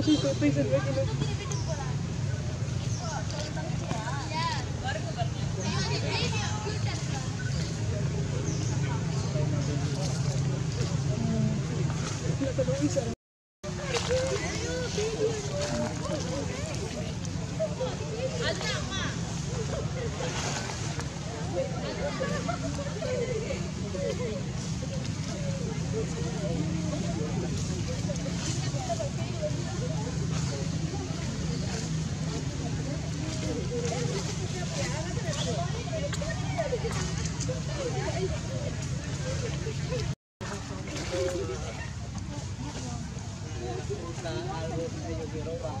Así fue pensando que no. Gracias. está algo que yo quiero bajar.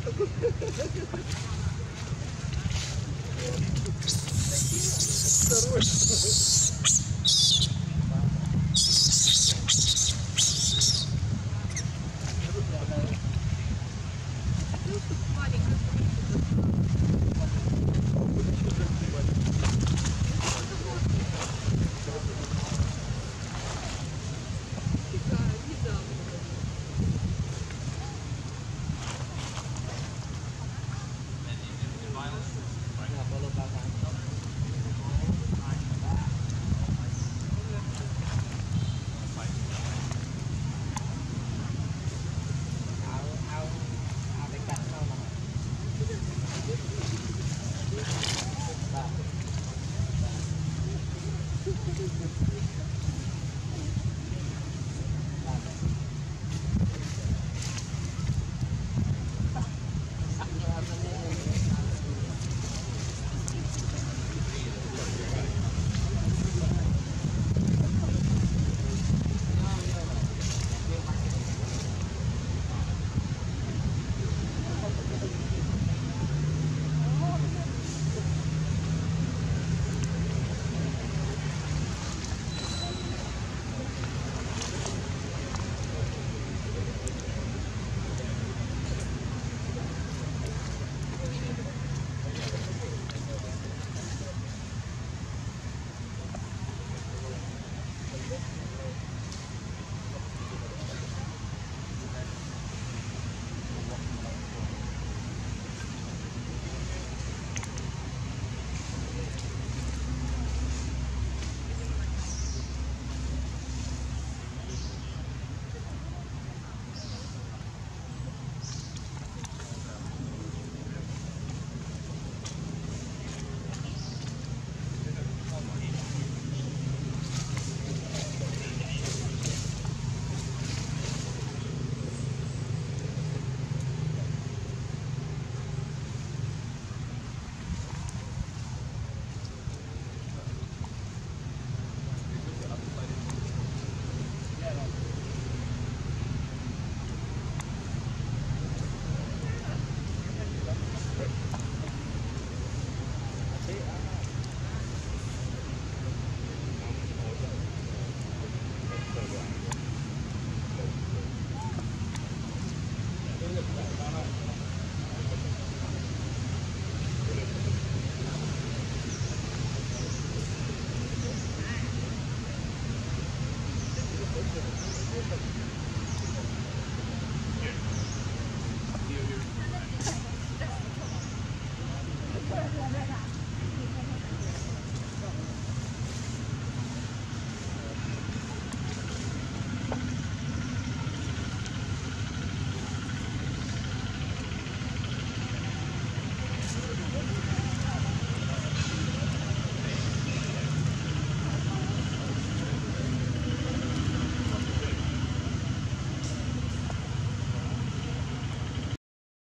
Второй.